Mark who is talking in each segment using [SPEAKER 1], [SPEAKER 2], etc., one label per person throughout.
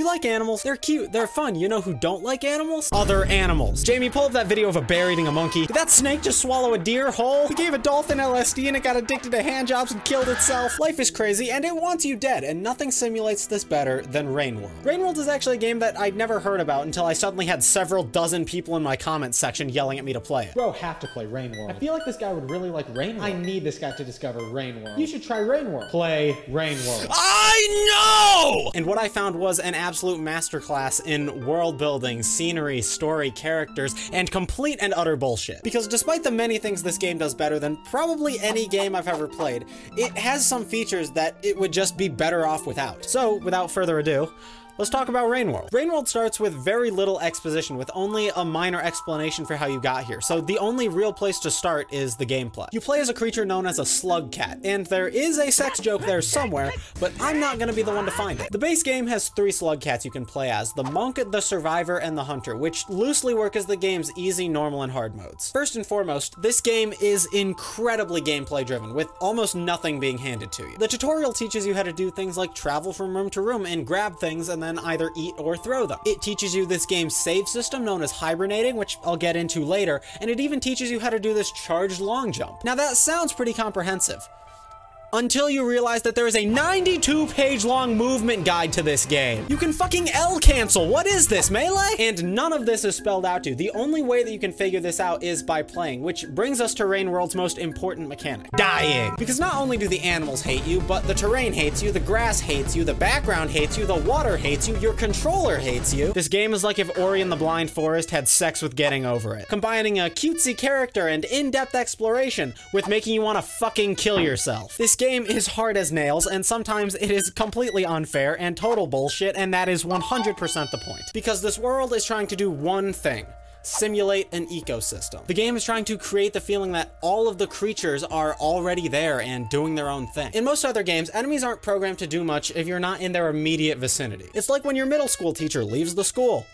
[SPEAKER 1] You like animals? They're cute, they're fun. You know who don't like animals? Other animals. Jamie, pull up that video of a bear eating a monkey. Did that snake just swallow a deer whole? We gave a dolphin LSD and it got addicted to hand jobs and killed itself. Life is crazy and it wants you dead, and nothing simulates this better than Rain World. Rain World is actually a game that I'd never heard about until I suddenly had several dozen people in my comments section yelling at me to play it.
[SPEAKER 2] Bro, have to play Rain World. I feel like this guy would really like Rain World. I need this guy to discover Rain World. You should try Rain World. Play Rain World.
[SPEAKER 1] I know! And what I found was an absolute masterclass in world building, scenery, story, characters, and complete and utter bullshit. Because despite the many things this game does better than probably any game I've ever played, it has some features that it would just be better off without. So, without further ado, Let's talk about Rain World. Rain World starts with very little exposition, with only a minor explanation for how you got here. So the only real place to start is the gameplay. You play as a creature known as a slug cat, and there is a sex joke there somewhere, but I'm not gonna be the one to find it. The base game has three slug cats you can play as, the monk, the survivor, and the hunter, which loosely work as the game's easy, normal, and hard modes. First and foremost, this game is incredibly gameplay driven, with almost nothing being handed to you. The tutorial teaches you how to do things like travel from room to room and grab things and then then either eat or throw them. It teaches you this game's save system known as hibernating, which I'll get into later, and it even teaches you how to do this charged long jump. Now that sounds pretty comprehensive, until you realize that there is a 92 page long movement guide to this game. You can fucking L cancel. What is this, Melee? And none of this is spelled out to you. The only way that you can figure this out is by playing, which brings us to Rain World's most important mechanic, dying. Because not only do the animals hate you, but the terrain hates you, the grass hates you, the background hates you, the water hates you, your controller hates you. This game is like if Ori and the Blind Forest had sex with getting over it, combining a cutesy character and in-depth exploration with making you want to fucking kill yourself. This game is hard as nails, and sometimes it is completely unfair and total bullshit, and that is 100% the point. Because this world is trying to do one thing simulate an ecosystem. The game is trying to create the feeling that all of the creatures are already there and doing their own thing. In most other games, enemies aren't programmed to do much if you're not in their immediate vicinity. It's like when your middle school teacher leaves the school.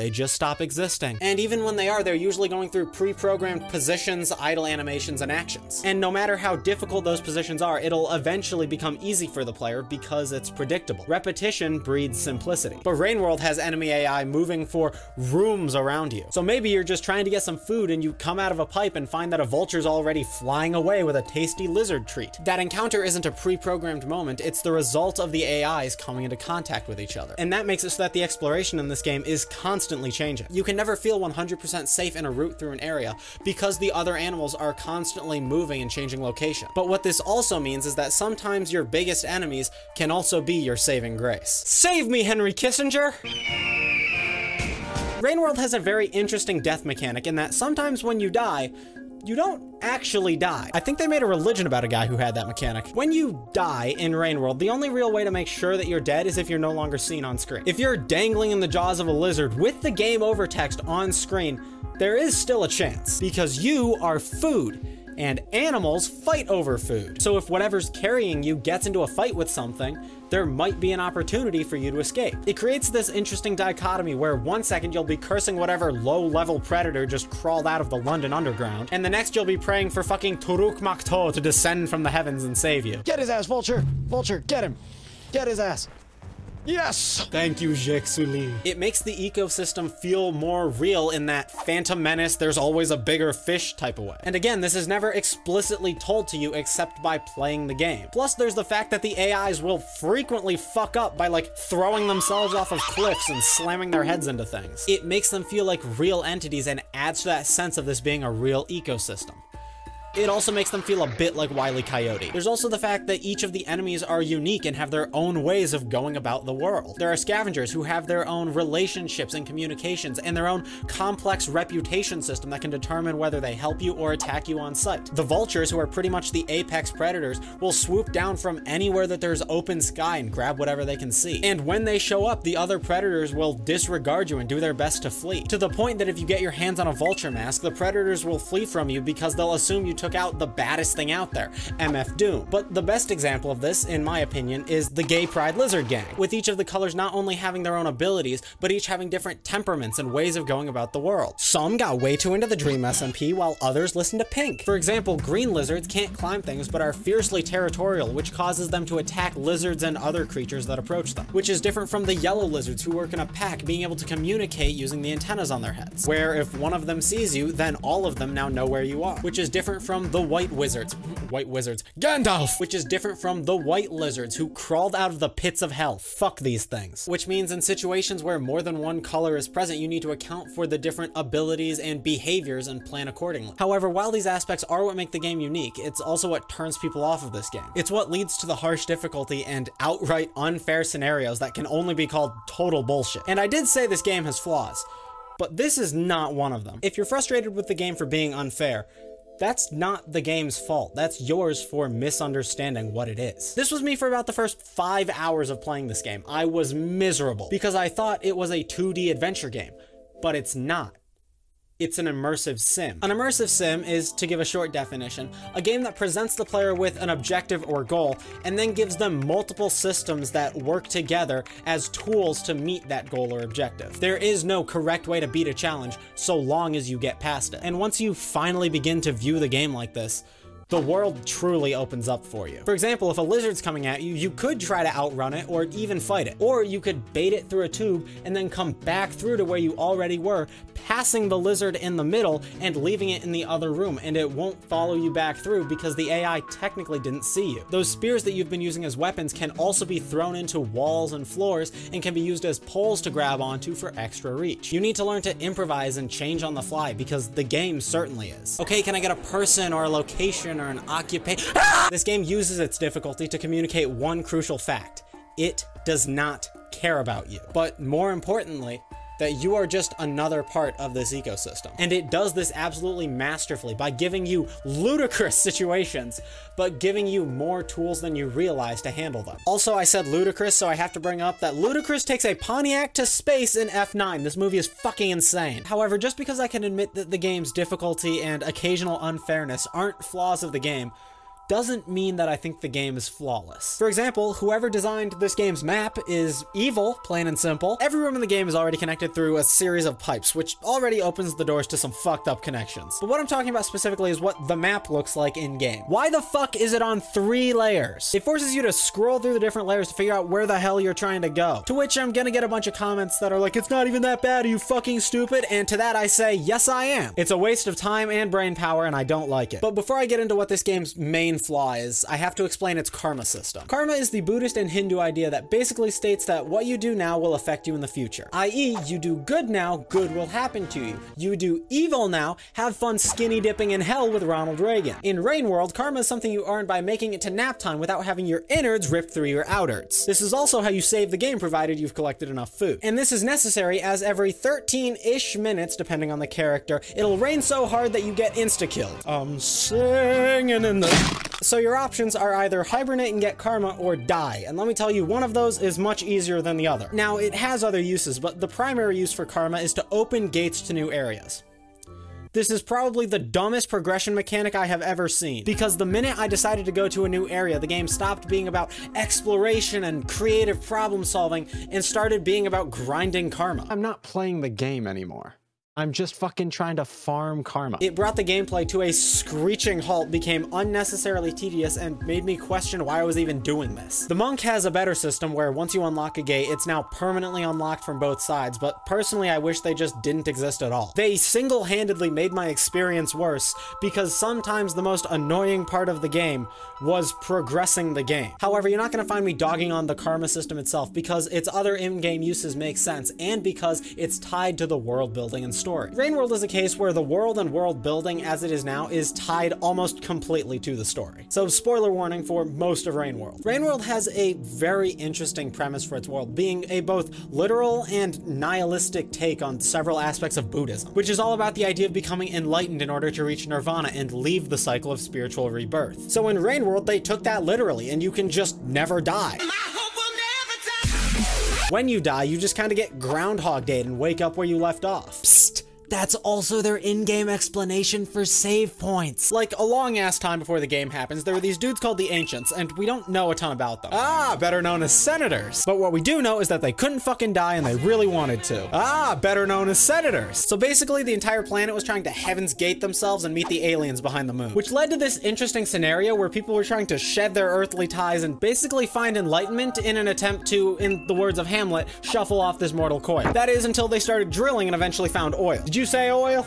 [SPEAKER 1] They just stop existing. And even when they are, they're usually going through pre-programmed positions, idle animations, and actions. And no matter how difficult those positions are, it'll eventually become easy for the player because it's predictable. Repetition breeds simplicity. But Rain World has enemy AI moving for rooms around you. So maybe you're just trying to get some food and you come out of a pipe and find that a vulture's already flying away with a tasty lizard treat. That encounter isn't a pre-programmed moment, it's the result of the AIs coming into contact with each other. And that makes it so that the exploration in this game is constant constantly changing. You can never feel 100% safe in a route through an area because the other animals are constantly moving and changing location. But what this also means is that sometimes your biggest enemies can also be your saving grace. Save me, Henry Kissinger! Rain World has a very interesting death mechanic in that sometimes when you die, you don't actually die. I think they made a religion about a guy who had that mechanic. When you die in Rain World, the only real way to make sure that you're dead is if you're no longer seen on screen. If you're dangling in the jaws of a lizard with the game over text on screen, there is still a chance because you are food and animals fight over food. So if whatever's carrying you gets into a fight with something, there might be an opportunity for you to escape. It creates this interesting dichotomy where one second you'll be cursing whatever low-level predator just crawled out of the London Underground, and the next you'll be praying for fucking Toruk Makto to descend from the heavens and save you.
[SPEAKER 2] Get his ass, Vulture! Vulture, get him! Get his ass! Yes!
[SPEAKER 1] Thank you, Jake Sully. It makes the ecosystem feel more real in that Phantom Menace, there's always a bigger fish type of way. And again, this is never explicitly told to you except by playing the game. Plus, there's the fact that the AIs will frequently fuck up by like throwing themselves off of cliffs and slamming their heads into things. It makes them feel like real entities and adds to that sense of this being a real ecosystem. It also makes them feel a bit like Wile E. Coyote. There's also the fact that each of the enemies are unique and have their own ways of going about the world. There are scavengers who have their own relationships and communications and their own complex reputation system that can determine whether they help you or attack you on sight. The vultures, who are pretty much the apex predators, will swoop down from anywhere that there's open sky and grab whatever they can see. And when they show up, the other predators will disregard you and do their best to flee. To the point that if you get your hands on a vulture mask, the predators will flee from you because they'll assume you took out the baddest thing out there, MF Doom. But the best example of this, in my opinion, is the Gay Pride Lizard Gang, with each of the colors not only having their own abilities, but each having different temperaments and ways of going about the world. Some got way too into the Dream SMP, while others listened to Pink. For example, green lizards can't climb things but are fiercely territorial, which causes them to attack lizards and other creatures that approach them, which is different from the yellow lizards who work in a pack, being able to communicate using the antennas on their heads, where if one of them sees you, then all of them now know where you are, which is different from the white wizards. White wizards. Gandalf! Which is different from the white lizards who crawled out of the pits of hell. Fuck these things. Which means in situations where more than one color is present, you need to account for the different abilities and behaviors and plan accordingly. However, while these aspects are what make the game unique, it's also what turns people off of this game. It's what leads to the harsh difficulty and outright unfair scenarios that can only be called total bullshit. And I did say this game has flaws, but this is not one of them. If you're frustrated with the game for being unfair, that's not the game's fault. That's yours for misunderstanding what it is. This was me for about the first five hours of playing this game. I was miserable because I thought it was a 2D adventure game, but it's not it's an immersive sim. An immersive sim is, to give a short definition, a game that presents the player with an objective or goal, and then gives them multiple systems that work together as tools to meet that goal or objective. There is no correct way to beat a challenge so long as you get past it. And once you finally begin to view the game like this, the world truly opens up for you. For example, if a lizard's coming at you, you could try to outrun it or even fight it. Or you could bait it through a tube and then come back through to where you already were, passing the lizard in the middle and leaving it in the other room, and it won't follow you back through because the AI technically didn't see you. Those spears that you've been using as weapons can also be thrown into walls and floors and can be used as poles to grab onto for extra reach. You need to learn to improvise and change on the fly because the game certainly is. Okay, can I get a person or a location or an occupation. Ah! this game uses its difficulty to communicate one crucial fact. It does not care about you. But more importantly, that you are just another part of this ecosystem. And it does this absolutely masterfully by giving you ludicrous situations, but giving you more tools than you realize to handle them. Also, I said ludicrous, so I have to bring up that Ludacris takes a Pontiac to space in F9. This movie is fucking insane. However, just because I can admit that the game's difficulty and occasional unfairness aren't flaws of the game, doesn't mean that I think the game is flawless. For example, whoever designed this game's map is evil, plain and simple. Every room in the game is already connected through a series of pipes, which already opens the doors to some fucked up connections. But what I'm talking about specifically is what the map looks like in-game. Why the fuck is it on three layers? It forces you to scroll through the different layers to figure out where the hell you're trying to go. To which I'm gonna get a bunch of comments that are like, it's not even that bad, are you fucking stupid? And to that I say, yes I am. It's a waste of time and brain power and I don't like it. But before I get into what this game's main flaw is, I have to explain its karma system. Karma is the Buddhist and Hindu idea that basically states that what you do now will affect you in the future. I.e., you do good now, good will happen to you. You do evil now, have fun skinny dipping in hell with Ronald Reagan. In Rain World, karma is something you earn by making it to nap time without having your innards ripped through your outards. This is also how you save the game provided you've collected enough food. And this is necessary as every 13-ish minutes, depending on the character, it'll rain so hard that you get insta-killed. I'm singing in the... So your options are either hibernate and get karma or die, and let me tell you, one of those is much easier than the other. Now, it has other uses, but the primary use for karma is to open gates to new areas. This is probably the dumbest progression mechanic I have ever seen, because the minute I decided to go to a new area, the game stopped being about exploration and creative problem solving and started being about grinding karma. I'm not playing the game anymore. I'm just fucking trying to farm karma. It brought the gameplay to a screeching halt, became unnecessarily tedious, and made me question why I was even doing this. The Monk has a better system where once you unlock a gate, it's now permanently unlocked from both sides, but personally I wish they just didn't exist at all. They single-handedly made my experience worse, because sometimes the most annoying part of the game was progressing the game. However, you're not going to find me dogging on the karma system itself, because its other in-game uses make sense, and because it's tied to the world building and story. Rain World is a case where the world and world building as it is now is tied almost completely to the story. So spoiler warning for most of Rain World. Rainworld has a very interesting premise for its world, being a both literal and nihilistic take on several aspects of Buddhism, which is all about the idea of becoming enlightened in order to reach nirvana and leave the cycle of spiritual rebirth. So in Rain World, they took that literally, and you can just never die. When you die, you just kind of get Groundhog Day and wake up where you left off. Psst. That's also their in-game explanation for save points. Like, a long-ass time before the game happens, there were these dudes called the Ancients, and we don't know a ton about them. Ah, better known as Senators. But what we do know is that they couldn't fucking die and they really wanted to. Ah, better known as Senators. So basically, the entire planet was trying to Heaven's Gate themselves and meet the aliens behind the moon, which led to this interesting scenario where people were trying to shed their earthly ties and basically find enlightenment in an attempt to, in the words of Hamlet, shuffle off this mortal coil. That is until they started drilling and eventually found oil. Did you say oil?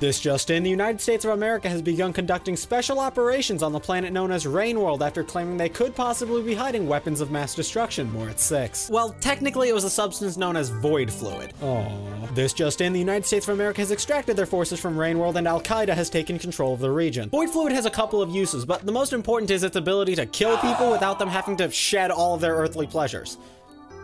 [SPEAKER 1] This just in, the United States of America has begun conducting special operations on the planet known as Rain World after claiming they could possibly be hiding weapons of mass destruction, more at 6. Well, technically it was a substance known as void fluid. Aww. This just in, the United States of America has extracted their forces from Rain World and Al-Qaeda has taken control of the region. Void fluid has a couple of uses, but the most important is its ability to kill people without them having to shed all of their earthly pleasures.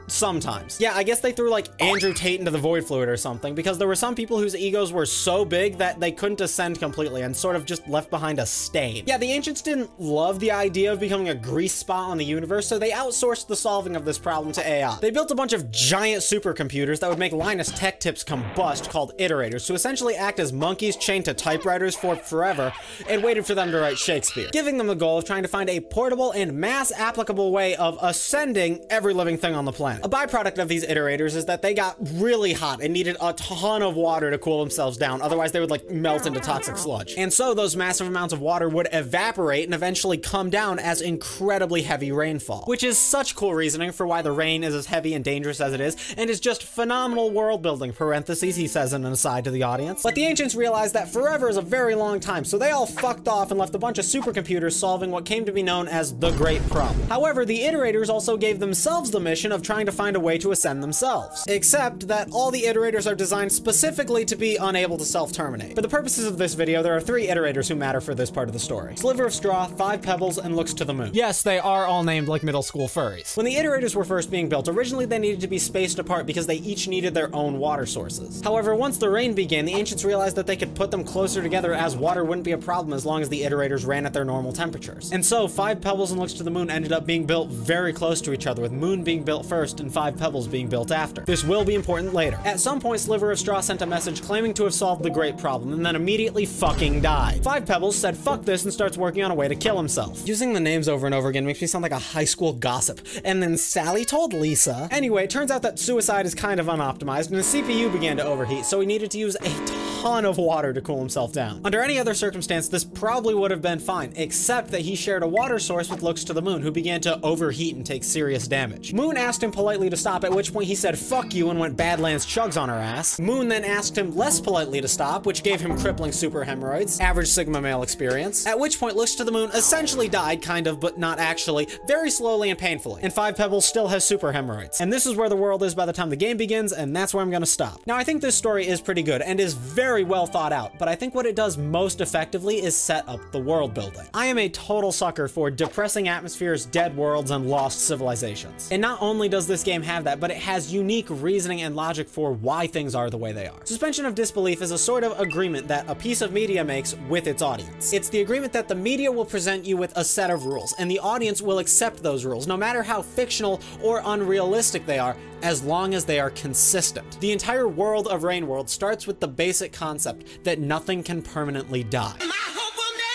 [SPEAKER 1] Sometimes. Yeah, I guess they threw like Andrew Tate into the void fluid or something because there were some people whose egos were so big that they couldn't ascend completely and sort of just left behind a stain. Yeah, the ancients didn't love the idea of becoming a grease spot on the universe, so they outsourced the solving of this problem to AI. They built a bunch of giant supercomputers that would make Linus Tech Tips combust called iterators to essentially act as monkeys chained to typewriters for forever and waited for them to write Shakespeare, giving them the goal of trying to find a portable and mass applicable way of ascending every living thing on the planet A byproduct of these iterators is that they got really hot and needed a ton of water to cool themselves down, otherwise they would like melt into toxic sludge. And so those massive amounts of water would evaporate and eventually come down as incredibly heavy rainfall, which is such cool reasoning for why the rain is as heavy and dangerous as it is, and is just phenomenal world building, parentheses, he says in an aside to the audience. But the ancients realized that forever is a very long time, so they all fucked off and left a bunch of supercomputers solving what came to be known as the Great Problem. However, the iterators also gave themselves the mission of trying to find a way to ascend themselves. Except that all the iterators are designed specifically to be unable to self-terminate. For the purposes of this video, there are three iterators who matter for this part of the story. Sliver of Straw, Five Pebbles, and Looks to the Moon. Yes, they are all named like middle school furries. When the iterators were first being built, originally they needed to be spaced apart because they each needed their own water sources. However, once the rain began, the ancients realized that they could put them closer together as water wouldn't be a problem as long as the iterators ran at their normal temperatures. And so, Five Pebbles and Looks to the Moon ended up being built very close to each other, with Moon being built first and Five Pebbles being built after. This will be important later. At some point, Sliver of Straw sent a message claiming to have solved the great problem, and then immediately fucking died. Five Pebbles said fuck this and starts working on a way to kill himself. Using the names over and over again makes me sound like a high school gossip. And then Sally told Lisa. Anyway, it turns out that suicide is kind of unoptimized, and the CPU began to overheat, so he needed to use a ton of water to cool himself down. Under any other circumstance, this probably would have been fine, except that he shared a water source with Looks to the Moon, who began to overheat and take serious damage. Moon asked him politely to stop, at which point he said fuck you and went Badlands chugs on her ass. Moon then asked him less politely to stop, which gave him crippling super hemorrhoids, average Sigma male experience, at which point Looks to the Moon essentially died, kind of, but not actually, very slowly and painfully. And Five Pebbles still has super hemorrhoids. And this is where the world is by the time the game begins, and that's where I'm gonna stop. Now, I think this story is pretty good and is very well thought out, but I think what it does most effectively is set up the world building. I am a total sucker for depressing atmospheres, dead worlds, and lost civilizations. And not only does this game have that, but it has unique reasoning and logic for why things are the way they are. Suspension of disbelief is a sort of agreement that a piece of media makes with its audience. It's the agreement that the media will present you with a set of rules, and the audience will accept those rules, no matter how fictional or unrealistic they are, as long as they are consistent. The entire world of Rain World starts with the basic concept that nothing can permanently die.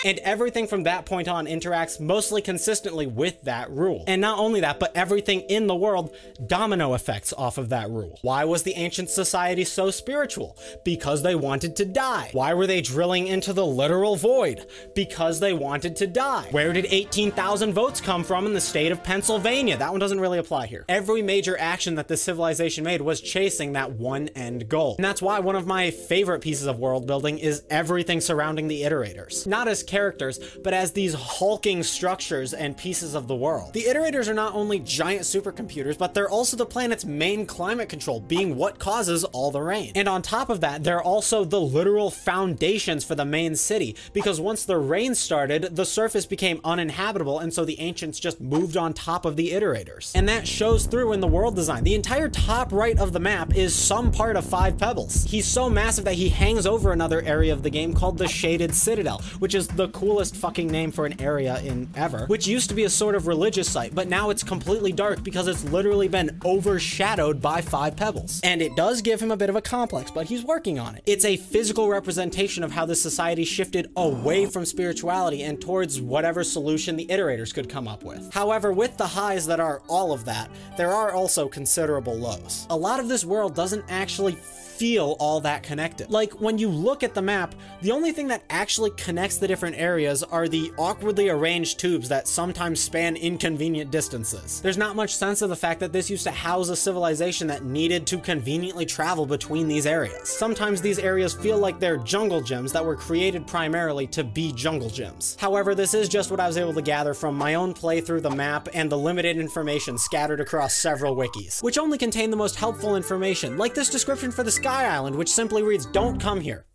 [SPEAKER 1] And everything from that point on interacts mostly consistently with that rule. And not only that, but everything in the world domino effects off of that rule. Why was the ancient society so spiritual? Because they wanted to die. Why were they drilling into the literal void? Because they wanted to die. Where did 18,000 votes come from in the state of Pennsylvania? That one doesn't really apply here. Every major action that this civilization made was chasing that one end goal. And that's why one of my favorite pieces of world building is everything surrounding the iterators. Not as characters, but as these hulking structures and pieces of the world. The iterators are not only giant supercomputers, but they're also the planet's main climate control, being what causes all the rain. And on top of that, they're also the literal foundations for the main city, because once the rain started, the surface became uninhabitable, and so the ancients just moved on top of the iterators. And that shows through in the world design. The entire top right of the map is some part of Five Pebbles. He's so massive that he hangs over another area of the game called the Shaded Citadel, which is the coolest fucking name for an area in ever, which used to be a sort of religious site, but now it's completely dark because it's literally been overshadowed by five pebbles. And it does give him a bit of a complex, but he's working on it. It's a physical representation of how this society shifted away from spirituality and towards whatever solution the iterators could come up with. However, with the highs that are all of that, there are also considerable lows. A lot of this world doesn't actually feel all that connected. Like, when you look at the map, the only thing that actually connects the different areas are the awkwardly arranged tubes that sometimes span inconvenient distances. There's not much sense of the fact that this used to house a civilization that needed to conveniently travel between these areas. Sometimes these areas feel like they're jungle gyms that were created primarily to be jungle gyms. However, this is just what I was able to gather from my own playthrough the map and the limited information scattered across several wikis, which only contain the most helpful information, like this description for the Sky Island, which simply reads, Don't come here.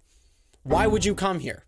[SPEAKER 1] Why would you come here?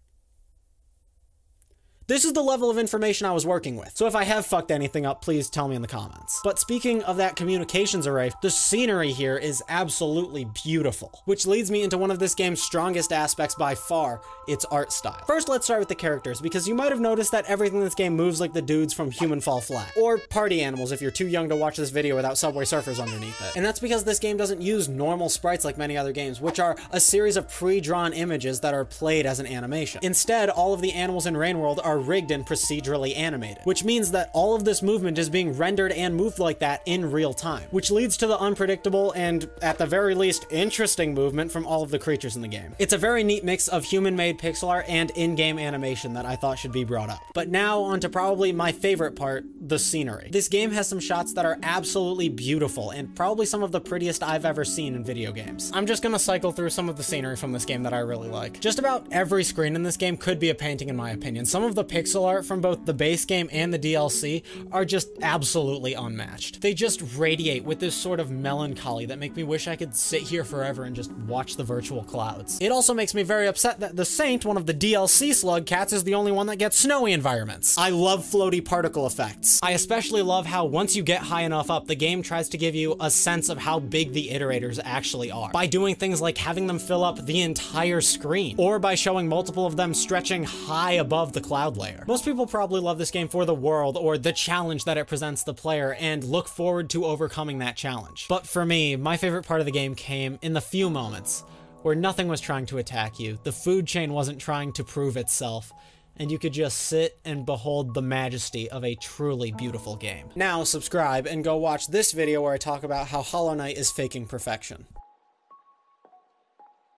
[SPEAKER 1] This is the level of information I was working with, so if I have fucked anything up, please tell me in the comments. But speaking of that communications array, the scenery here is absolutely beautiful, which leads me into one of this game's strongest aspects by far, its art style. First, let's start with the characters, because you might have noticed that everything in this game moves like the dudes from Human Fall Flat, or Party Animals if you're too young to watch this video without Subway Surfers underneath it. And that's because this game doesn't use normal sprites like many other games, which are a series of pre-drawn images that are played as an animation. Instead, all of the animals in Rain World are are rigged and procedurally animated, which means that all of this movement is being rendered and moved like that in real time, which leads to the unpredictable and, at the very least, interesting movement from all of the creatures in the game. It's a very neat mix of human-made pixel art and in-game animation that I thought should be brought up. But now onto probably my favorite part, the scenery. This game has some shots that are absolutely beautiful and probably some of the prettiest I've ever seen in video games. I'm just gonna cycle through some of the scenery from this game that I really like. Just about every screen in this game could be a painting in my opinion. Some of the pixel art from both the base game and the DLC are just absolutely unmatched. They just radiate with this sort of melancholy that make me wish I could sit here forever and just watch the virtual clouds. It also makes me very upset that the Saint, one of the DLC slug cats, is the only one that gets snowy environments. I love floaty particle effects. I especially love how once you get high enough up, the game tries to give you a sense of how big the iterators actually are by doing things like having them fill up the entire screen, or by showing multiple of them stretching high above the cloud layer. Most people probably love this game for the world or the challenge that it presents the player and look forward to overcoming that challenge. But for me, my favorite part of the game came in the few moments where nothing was trying to attack you, the food chain wasn't trying to prove itself, and you could just sit and behold the majesty of a truly beautiful game. Now subscribe and go watch this video where I talk about how Hollow Knight is faking perfection.